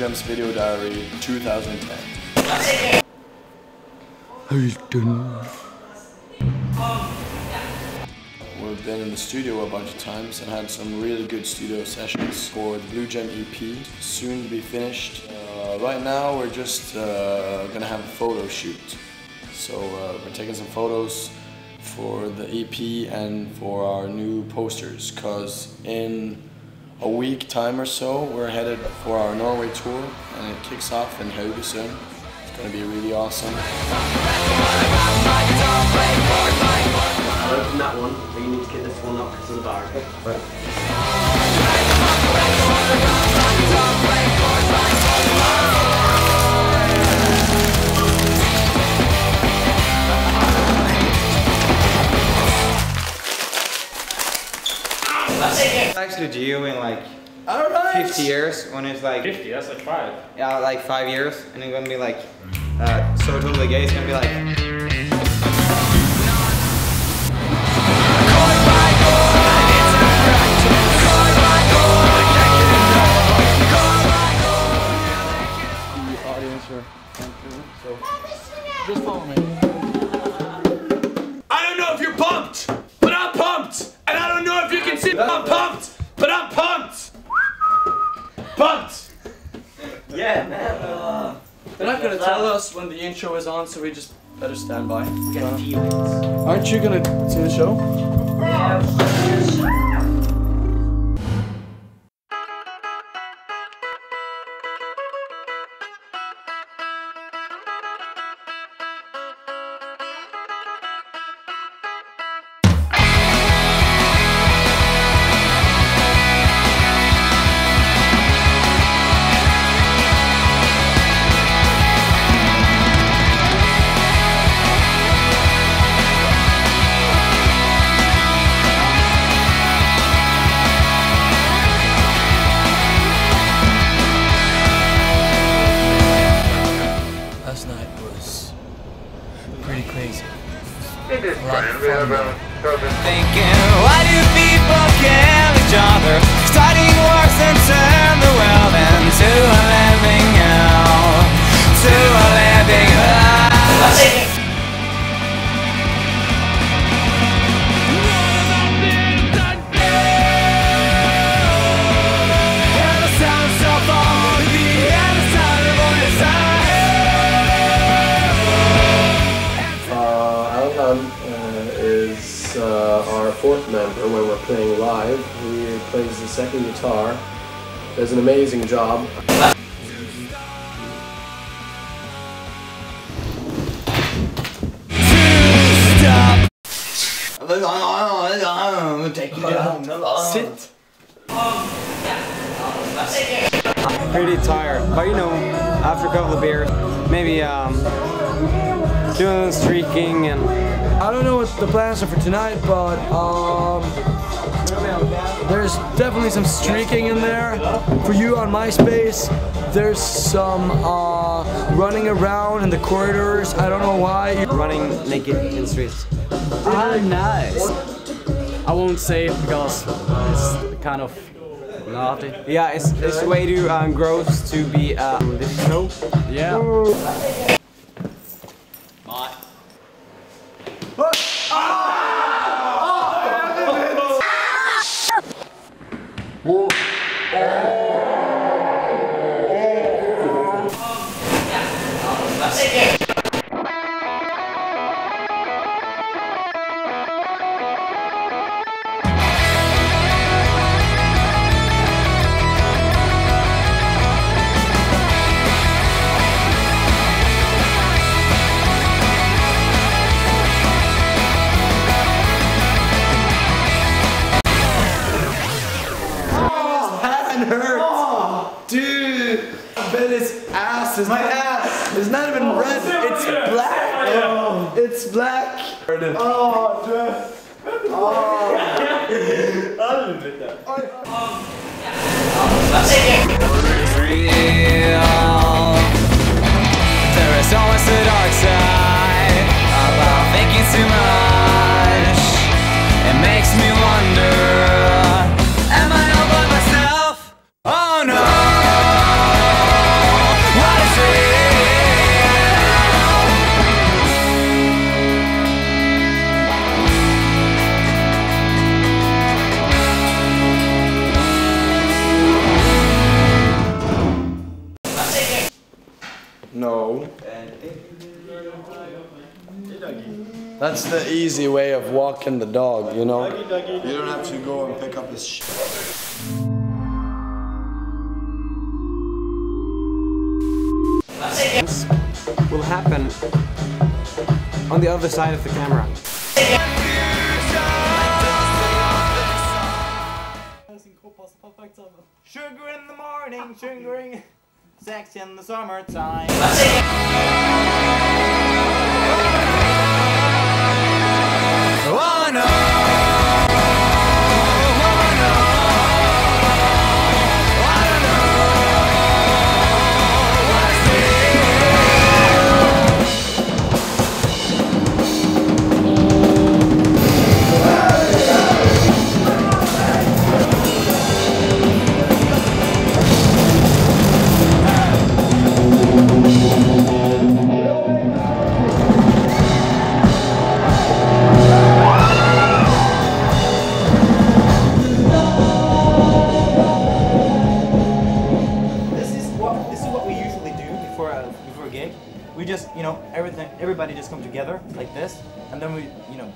Gems Video Diary 2010. We've been in the studio a bunch of times and had some really good studio sessions for the BlueGem EP, soon to be finished. Uh, right now we're just uh, gonna have a photo shoot. So uh, we're taking some photos for the EP and for our new posters cause in a week time or so we're headed for our Norway tour and it kicks off in Haugesund. It's gonna be really awesome. Open that one, but you need to get this one up because of the bar. Actually due in like Alright! 50 years when it's like 50, that's like five. yeah like five years and it's gonna be like uh, so totally gay it's gonna be like when the intro is on, so we just better stand by. Get feelings. Aren't you gonna see the show? Oh, Last fourth member when we're playing live. He plays the second guitar. Does an amazing job. sit pretty tired but you know after a couple of beers maybe um doing streaking and I don't know what the plans are for tonight, but um, there's definitely some streaking in there. For you on MySpace, there's some uh, running around in the corridors. I don't know why. running naked in the streets Ah, nice. I won't say it because it's kind of naughty. yeah it's, it's way too um, gross to be uh, on this show Yeah. Dude, I his ass is my ass. It's not even oh, red. It's black. Oh, oh, it's black. Oh, yes. Oh, I Jeff. real. No. That's the easy way of walking the dog, you know? You don't have to go and pick up his shit. will happen on the other side of the camera. Sugar in the morning, sugaring, sex in the summertime. Just you know everything everybody just come together like this, and then we you know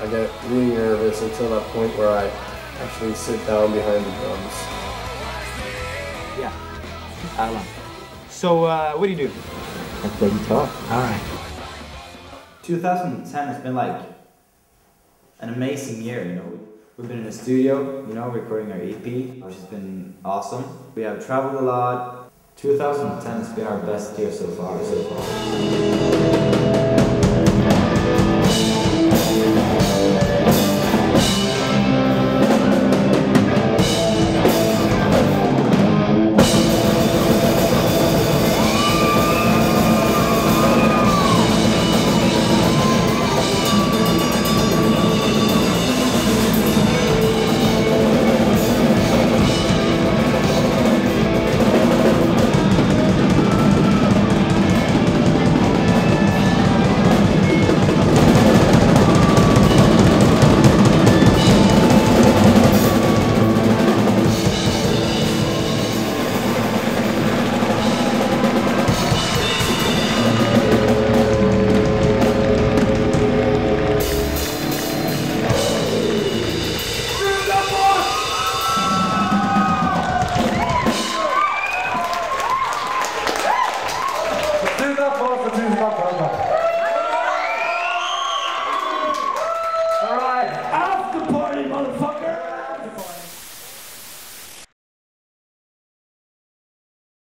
I get really nervous until that point where I actually sit down behind the drums. yeah. Alan. So uh, what do you do? I play guitar. All right. 2010 has been like an amazing year. You know, we've been in the studio, you know, recording our EP, which has been awesome. We have traveled a lot. 2010 has been our best year so far. So far.